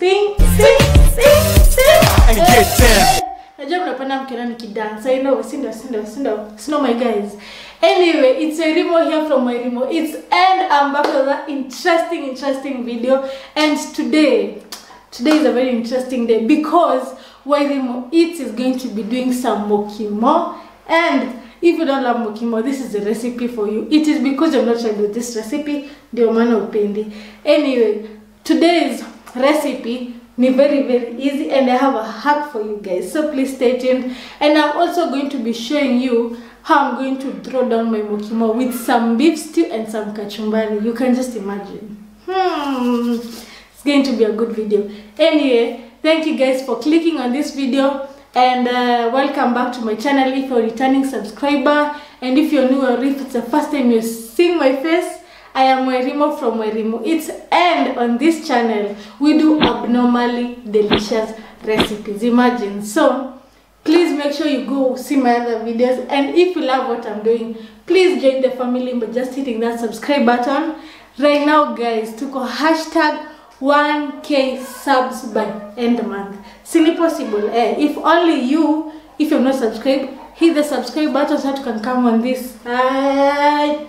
sing, sing, sing, sing. And get eh, down. Najua mnapenda mkiona nikidance. I know, sindo, sindo, sindo. Sindo my guys. Anyway, it's Wairimu here from Wairimu. It's and I'm back with another interesting, interesting video. And today, today is a very interesting day because Wairimu Eats is going to be doing some mukimo. And if you don't love mukimo, this is the recipe for you. It is because you're not tried with this recipe, ndio maana upendi. Anyway, today's recipe very very easy and I have a hack for you guys. So please stay tuned. And I'm also going to be showing you how I'm going to throw down my mukimo with some beef stew and some kachumbari. You can just imagine. Hmm. It's going to be a good video. Anyway, thank you guys for clicking on this video and uh, welcome back to my channel if you're a returning subscriber and if you're new or if it's the first time you're seeing my face I am Wairimu from Wairimu Eats and on this channel. We do abnormally delicious recipes. Imagine. So please make sure you go see my other videos. And if you love what I'm doing please join the family by just hitting that subscribe button. Right now guys tuko hashtag 1k subs by end month. Sini possible. Eh if only you if you're not subscribed hit the subscribe button so that you can come on this Hi.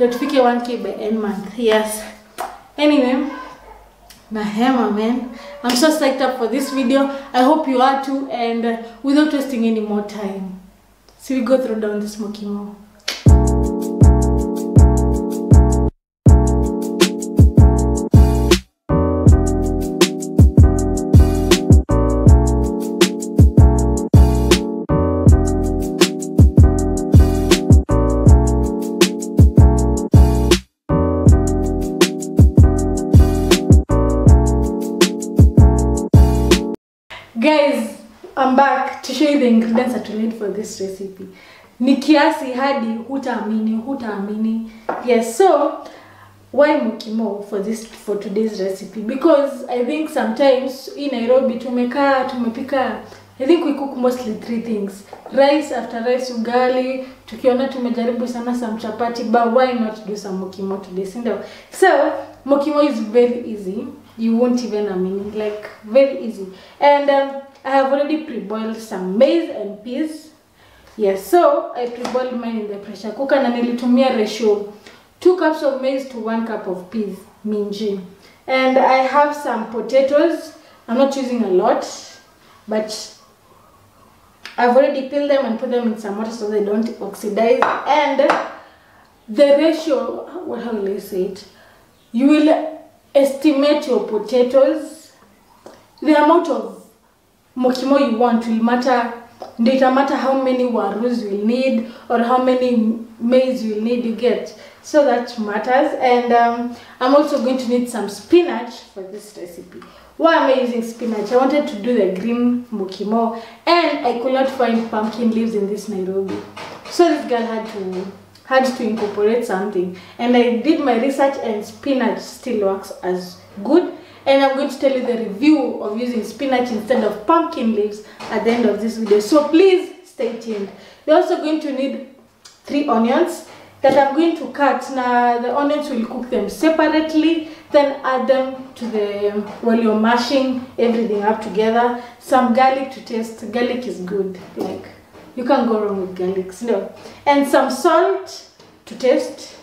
Ndio tufike 1k by end month. Yes. Anyway mahema man. I'm so psyched up for this video. I hope you are too and uh, without wasting any more time so we go through down the smoking more guys I'm back to show you the ingredients that we need for this recipe. Ni kiasi hadi hutaamini hutaamini. Yes so why mukimo for this for today's recipe? Because i think sometimes in nairobi tumekaa tumepika i think we cook mostly three things. Rice after rice ugali tukiona tumejaribu sana some chapati but why not do some mukimo today sindo so mukimo is very easy you won't even I mean like very easy. And um, I have already pre-boiled some maize and peas. Yes so I pre-boiled mine in the pressure cooker na nilitumia ratio 2 cups of maize to 1 cup of peas minji. And I have some potatoes. I'm not using a lot but I've already peeled them and put them in some water so they don't oxidize. And the ratio what how will I say it? You will estimate your potatoes the amount of mukimo you want will matter. Ita matter how many warus you need or how many maize you need you get. So that matters. And um, i'm also going to need some spinach for this recipe. Why am i using spinach? I wanted to do the green mukimo and i could not find pumpkin leaves in this nairobi. So this girl had to had to incorporate something. And I did my research and spinach still works as good. And I'm going to tell you the review of using spinach instead of pumpkin leaves at the end of this video. So please stay tuned. You're also going to need three onions that I'm going to cut. Now the onions will cook them separately then add them to the while you're mashing everything up together. Some garlic to taste. Garlic is good like you can't go wrong with garlic no. And some salt to taste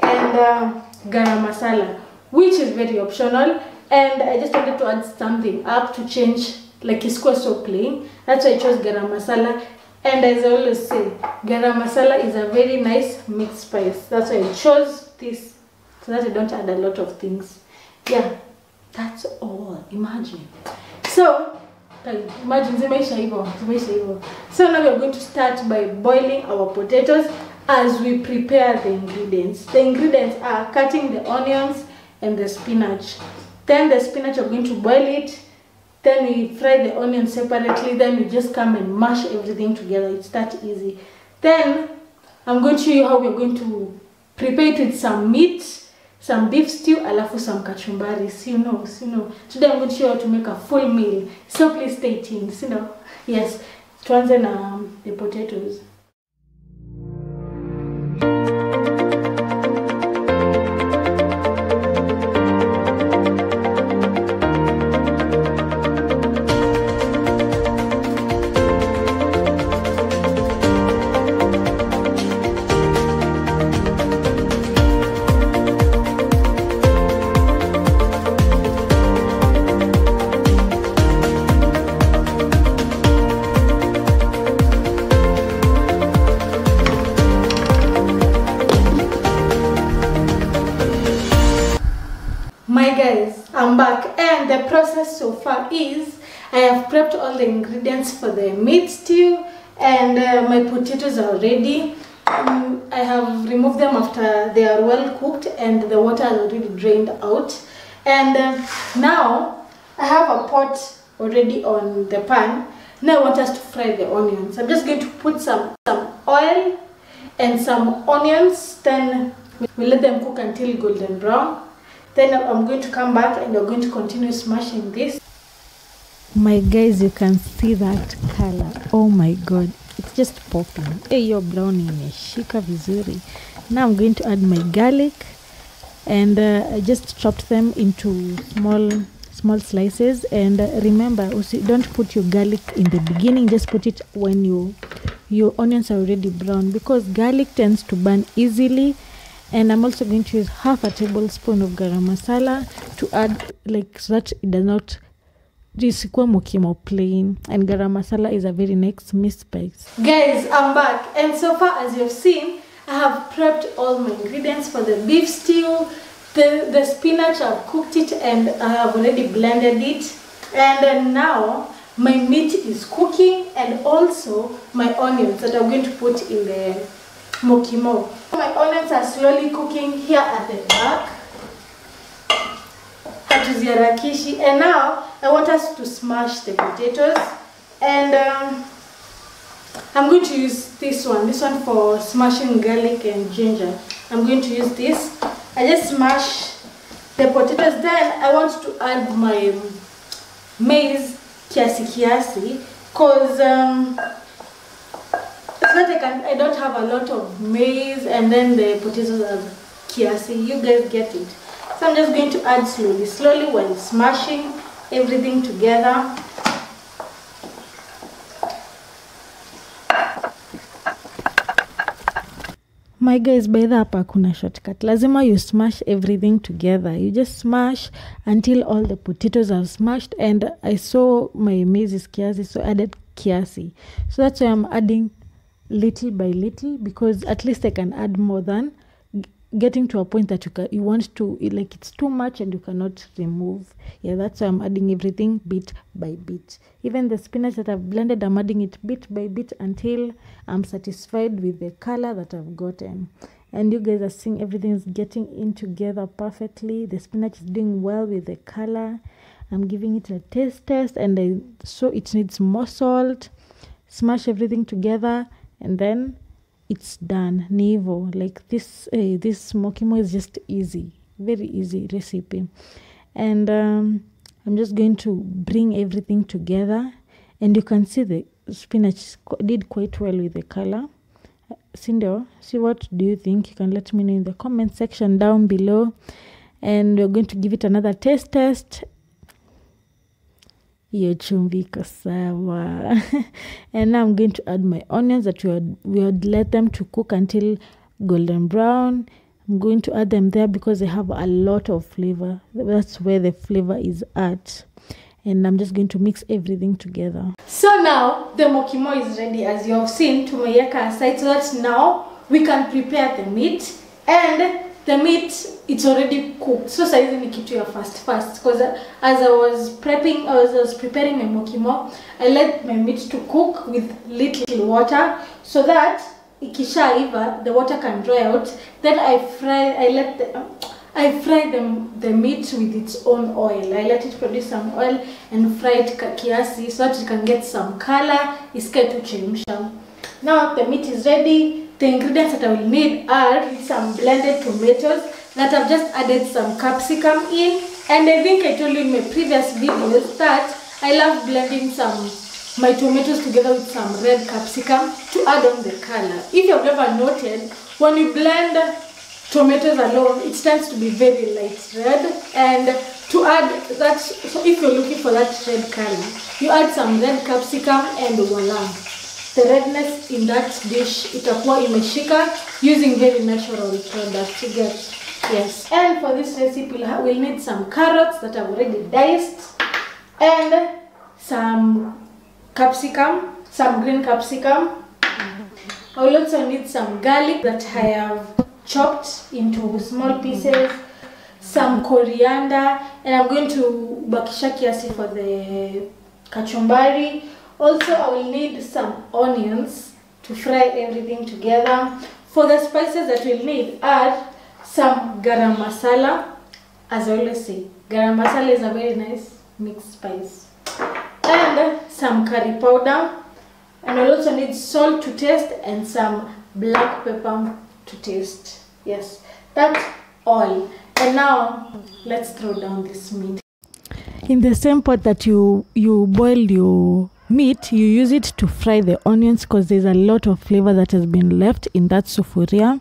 and uh, garam masala which is very optional. And i just wanted to add something up to change like it's quite so plain. That's why i chose garam masala. And as i always say garam masala is a very nice mixed spice. That's why i chose this so that i don't add a lot of things. Yeah that's all. Imagine. So imagine zimeisha hivyo zimeisha hivyo. So now we're going to start by boiling our potatoes as we prepare the ingredients. The ingredients are cutting the onions and the spinach. Then the spinach we're going to boil it. Then we fry the onions separately. Then we just come and mash everything together. It's that easy. Then i'm going to show you how we're going to prepare it with some meat some beef stew alafu some kachumbari. You know you know today i'm going to show you how to make a full meal. So please stay tuned you know yes tuanze na um, the potatoes process so far is I have prepped all the ingredients for the meat stew and uh, my potatoes are ready. Um, I have removed them after they are well cooked and the water has already drained out. And uh, now I have a pot already on the pan. Now I want us to fry the onions. I'm just going to put some, some oil and some onions. Then we let them cook until golden brown. Then I'm going to come back and we're going to continue smashing this. My guys, you can see that color. Oh my god, it's just popping. Hey, your brownie imeshika vizuri. Now I'm going to add my garlic and uh, I just chopped them into small small slices and uh, remember don't put your garlic in the beginning just put it when you your onions are already brown because garlic tends to burn easily and i'm also going to use half a tablespoon of garam masala to add like so that it does not just isikuwa mukimo plain and garam masala is a very nice spice Guys, I'm back, and so far as you've seen, I have prepped all my ingredients for the beef stew. The, the spinach, I've cooked it and I have already blended it. And then now my meat is cooking and also my onions that I'm going to put in the mukimo. My onions are slowly cooking here at the back. Hatuziarakishi. And now I want us to smash the potatoes. And um, I'm going to use this one, this one for smashing garlic and ginger. I'm going to use this. I just smash the potatoes. Then I want to add my maize kiasi kiasi because um, so that I, can, I don't have a lot of maize and then the potatoes are kiasi. You guys get it. So I'm just going to add slowly, slowly while smashing everything together. my guys the hapa kuna shortcut lazima you smash everything together you just smash until all the potatoes are smashed and i saw my maize is kiasi so I added kiasi so that's why i'm adding little by little because at least i can add more than getting to a point that you can you want to like it's too much and you cannot remove. Yeah that's why i'm adding everything bit by bit. Even the spinach that i've blended i'm adding it bit by bit until i'm satisfied with the color that i've gotten. And you guys are seeing everything is getting in together perfectly. The spinach is doing well with the color. I'm giving it a taste test and I, so it needs more salt. Smash everything together and then it's done. Nivo like this uh, this mokimo is just easy very easy recipe. And um, i'm just going to bring everything together. And you can see the spinach did quite well with the color. Sindo see what do you think? You can let me know in the comment section down below. And we're going to give it another taste test hiyo chumvi iko sawa. And now i'm going to add my onions that we had, we had let them to cook until golden brown. I'm going to add them there because they have a lot of flavor. That's where the flavor is at. And i'm just going to mix everything together. So now the mokimo is ready. As you have seen to tumeiweka aside so that now we can prepare the meat. And the meat it's already cooked so saizi ni kitu ya fast fast because as I was prepping as I was preparing my mokimo I let my meat to cook with little water so that ikishaiva the water can dry out then I fry I let the I fry the, the meat with its own oil. I let it produce some oil and fry it kiasi so that it can get some color. It's to chemsha. Now the meat is ready. The ingredients that I will need are some blended tomatoes that I've just added some capsicum in. And I think I told you in my previous videos that I love blending some my tomatoes together with some red capsicum to add on the color. If you've ever noted, when you blend tomatoes alone it tends to be very light red and to add that so if you're looking for that red color you add some red capsicum and voila the redness in that dish itakuwa imeshika using very natural products you get yes and for this recipe we'll, we'll need some carrots that i've already diced and some capsicum some green capsicum I will also need some garlic that I have chopped into small pieces. some coriander and i'm going to bakisha kiasi for the kachumbari also i will need some onions to fry everything together for the spices that we'll need are some garam masala as i always say garam masala is a very nice mixed spice and some curry powder and I'll also need salt to taste and some black pepper to taste. Yes, that's all. And now let's throw down this meat. in the same pot that you you boil your meat you use it to fry the onions because there's a lot of flavor that has been left in that sufuria.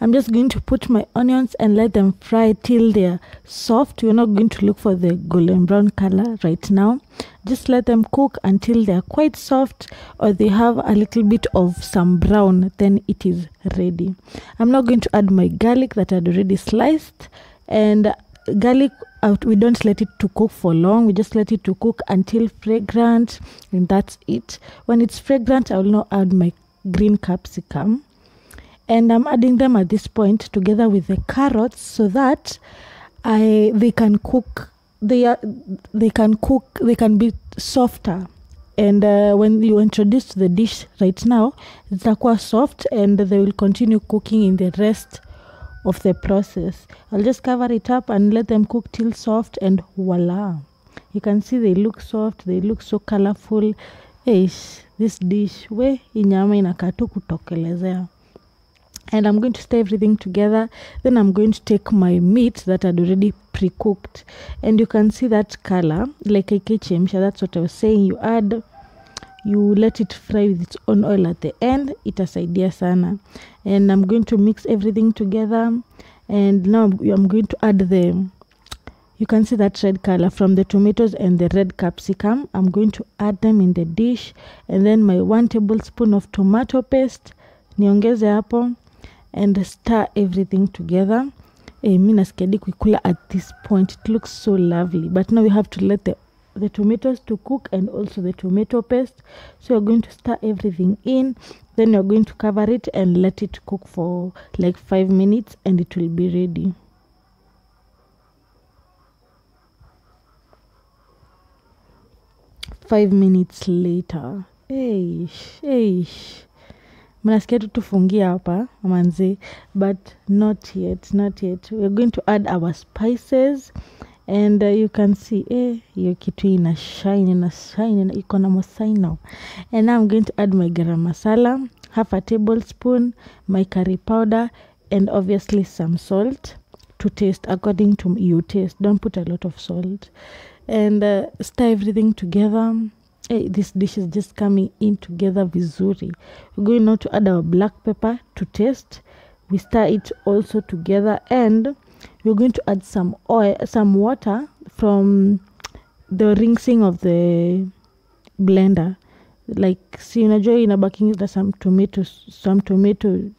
I'm just going to put my onions and let them fry till they're soft. You're not going to look for the golden brown color right now. Just let them cook until they're quite soft or they have a little bit of some brown then it is ready. I'm not going to add my garlic that i'd already sliced. And garlic out. We don't let it to cook for long. We just let it to cook until fragrant and that's it. When it's fragrant i will now add my green capsicum. And i'm adding them at this point together with the carrots so that i they can cook they are they can cook they can be softer. And uh, when you introduce the dish right now zitakuwa soft and they will continue cooking in the rest of the process. I'll just cover it up and let them cook till soft and voila. You can see they look soft, they look so colorful. Eish, this dish, we inyama inakaa tu kutokelezea. And I'm going to stir everything together. Then I'm going to take my meat that I'd already pre-cooked. And you can see that color, like ikechemsha, that's what I was saying. You add you let it fry with its own oil at the end itasaidia sana. And i'm going to mix everything together and now i'm going to add the you can see that red color from the tomatoes and the red capsicum. I'm going to add them in the dish and then my one tablespoon of tomato paste niongeze hapo and stir everything together. Eh, mi nasikiadi kuikula at this point. It looks so lovely but now we have to let the the tomatoes to cook and also the tomato paste. So you're going to stir everything in then you're going to cover it and let it cook for like five minutes and it will be ready. Five minutes later. Eish, eish. mnasikia tu tufungia hapa manzi but not yet not yet. We're going to add our spices and uh, you can see eh hiyo kitu ina shine ina shine iko na mosaino and now i'm going to add my garam masala half a tablespoon my curry powder and obviously some salt to taste according to you taste. Don't put a lot of salt. And uh, stir everything together. Hey, this dish is just coming in together vizuri. We're going now to add our black pepper to taste. We stir it also together and we're going to add some oil some water from the rinsing of the blender. Like si unajua inabaking na some tomato some tomato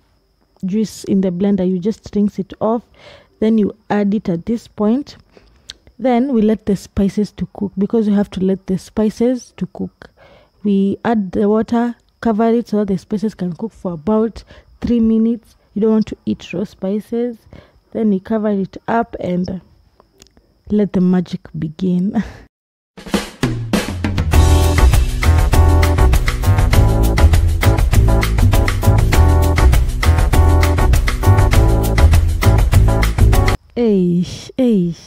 juice in the blender you just rinse it off then you add it at this point. Then we let the spices to cook because we have to let the spices to cook. We add the water cover it so that the spices can cook for about three minutes. You don't want to eat raw spices then you cover it up and let the magic begin Eish, eish.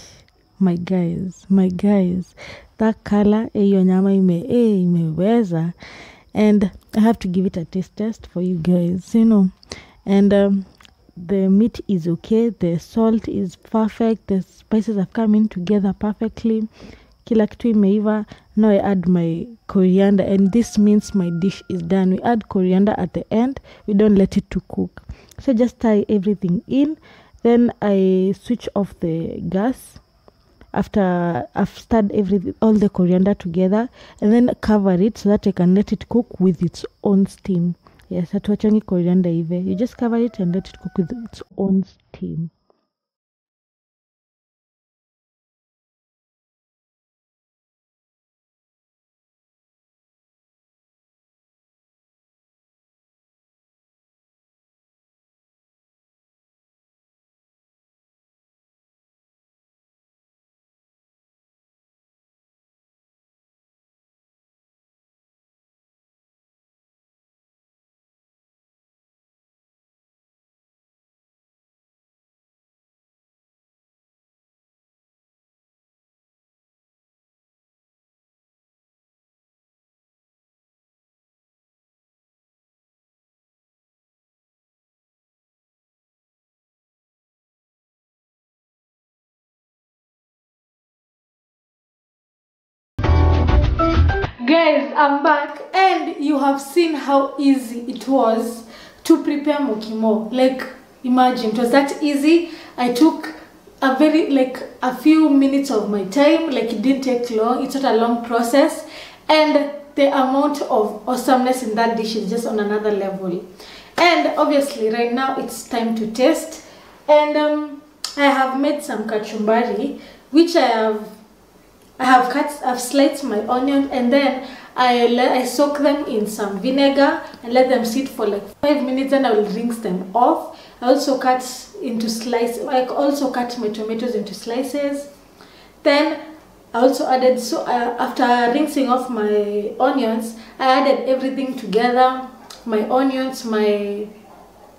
My guys, my guys. That color, hiyo nyama ime, eh, imeweza. And I have to give it a taste test for you guys, you know. And um, the meat is okay, the salt is perfect, the spices have come in together perfectly. Kila kitu imeiva. Now I add my coriander, and this means my dish is done. We add coriander at the end, we don't let it to cook. So just tie everything in then i switch off the gas after i've stirred everything all the coriander together and then cover it so that i can let it cook with its own steam yes hatuachangi coriander ive you just cover it and let it cook with its own steam Guys, I'm back and you have seen how easy it was to prepare mukimo. Like imagine it was that easy. I took a very like a few minutes of my time, like it didn't take long, it's not a long process and the amount of awesomeness in that dish is just on another level. And obviously right now it's time to taste and um, I have made some kachumbari which I have I have cut, I've sliced my onion and then I let, I soak them in some vinegar and let them sit for like five minutes. and I will rinse them off. I also cut into slices. I also cut my tomatoes into slices. Then I also added so uh, after rinsing off my onions, I added everything together. My onions, my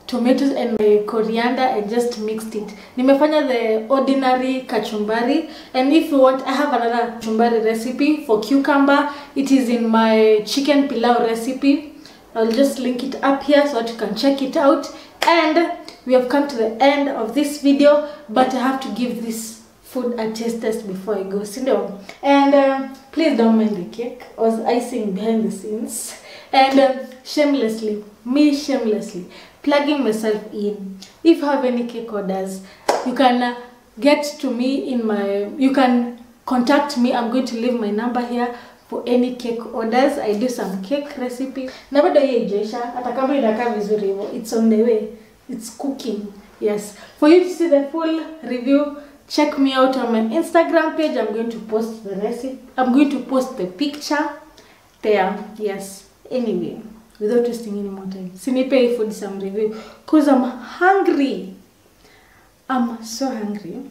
tomatoes and my coriander and just mixed it. Nimefanya the ordinary kachumbari and if you want I have another kachumbari recipe for cucumber. It is in my chicken pilau recipe. I'll just link it up here so that you can check it out. And we have come to the end of this video but I have to give this food a taste test before I go. And uh, please don't mind the cake. I was icing behind the scenes. And uh, shamelessly, me shamelessly, plugging myself in. If you have any cake orders, you can uh, get to me in my, you can contact me. I'm going to leave my number here for any cake orders. I do some cake recipe. It's on the way. It's cooking. Yes. For you to see the full review, check me out on my Instagram page. I'm going to post the recipe. I'm going to post the picture there. Yes. Anyway, without wasting any more time, sinipe food some review because I'm hungry. I'm so hungry.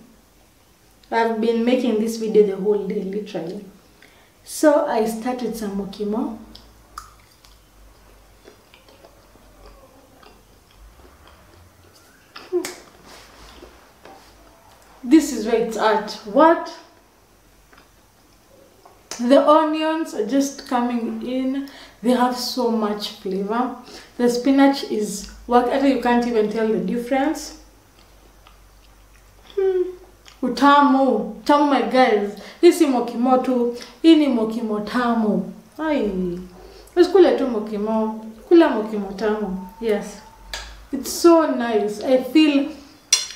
I've been making this video the whole day, literally. So I start with some mukimo. Hmm. This is where it's at. What? The onions are just coming in. They have so much flavor. The spinach is what you can't even tell the difference. Hmm. Utamu. Tamu my guys. Hii si mukimo tu. Hii ni mukimo tamu. Usikule tu mukimo. Kula mukimo tamu. Yes. It's so nice. I feel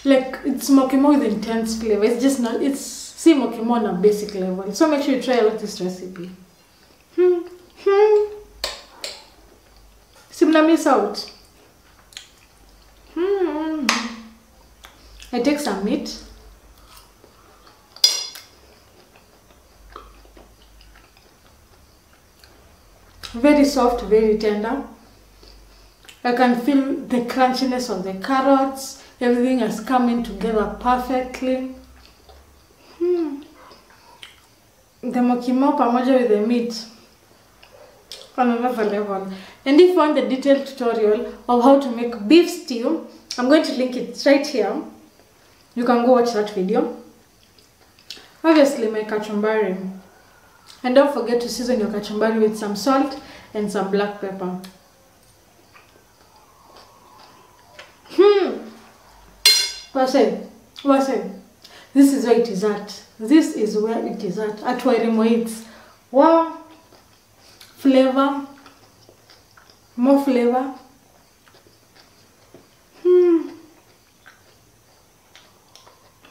like it's mukimo with intense flavor. It's just not, it's see mukimo on a basic level. So make sure you try out this recipe. Hmm. Hmm. Simna miss out. Hmm. I take some meat. Very soft, very tender. I can feel the crunchiness of the carrots. Everything has come in together perfectly. Hmm. The mukimo pamoja with the meat another level. And if you want the detailed tutorial of how to make beef stew, I'm going to link it right here. You can go watch that video. Obviously, my kachumbari. And don't forget to season your kachumbari with some salt and some black pepper. Hmm. What's it? What's it? This is where it is at. This is where it is at. At Wairimu Eats. Wow. Flavor. More flavor. Hmm.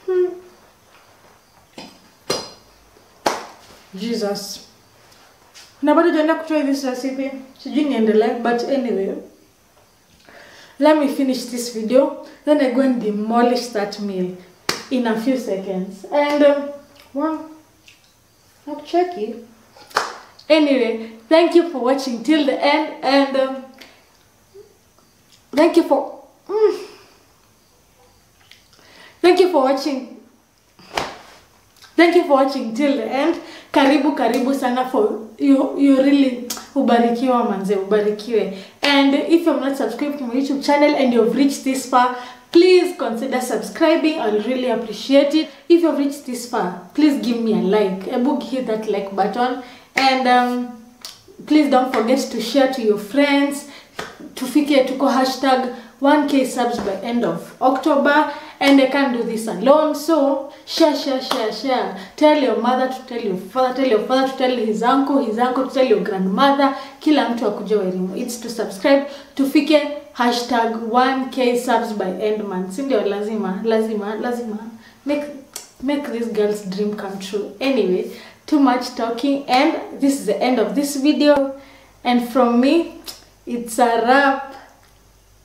Hmm. Jesus. Na jaenda kutry this recipe. Sijui niendelee but anyway. Let me finish this video. Then I go and demolish that meal in a few seconds. And um, wow. I'll check it. Anyway, thank you for watching till the end and um, thank you for mm, thank you for watching. Thank you for watching till the end. Karibu karibu sana for you you really ubarikiwa manze ubarikiwe. And if you're not subscribed to my youtube channel and you've reached this far please consider subscribing. I'll really appreciate it. If you've reached this far please give me a like. Ebu hit that like button. And um, please don't forget to share to your friends tufike tuko hashtag 1k subs by end of october and I can't do this alone. So share, share, share, share. Tell your mother to tell your father, tell your father to tell his uncle, his uncle to tell your grandmother. Kila mtu akuje Wairimu. It's to subscribe tufike hashtag 1k subs by end month. Si ndio lazima, lazima, lazima. Make make this girl's dream come true. Anyway, too much talking and this is the end of this video. And from me, it's a wrap.